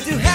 to do